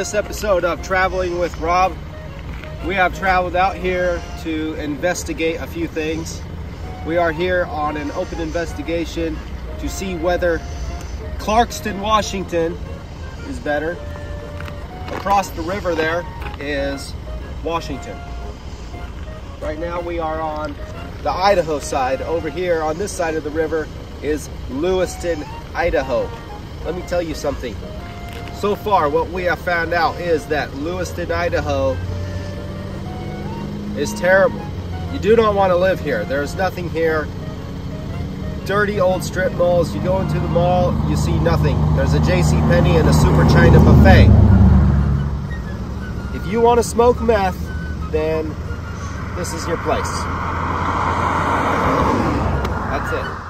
this episode of Traveling with Rob, we have traveled out here to investigate a few things. We are here on an open investigation to see whether Clarkston, Washington is better. Across the river there is Washington. Right now we are on the Idaho side. Over here on this side of the river is Lewiston, Idaho. Let me tell you something. So far, what we have found out is that Lewiston, Idaho is terrible. You do not want to live here. There's nothing here. Dirty old strip malls. You go into the mall, you see nothing. There's a J.C. Penney and a Super China buffet. If you want to smoke meth, then this is your place. That's it.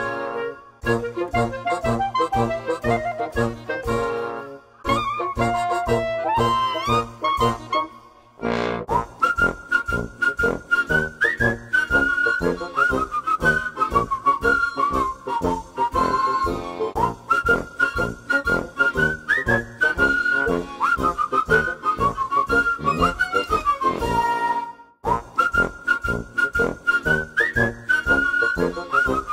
Música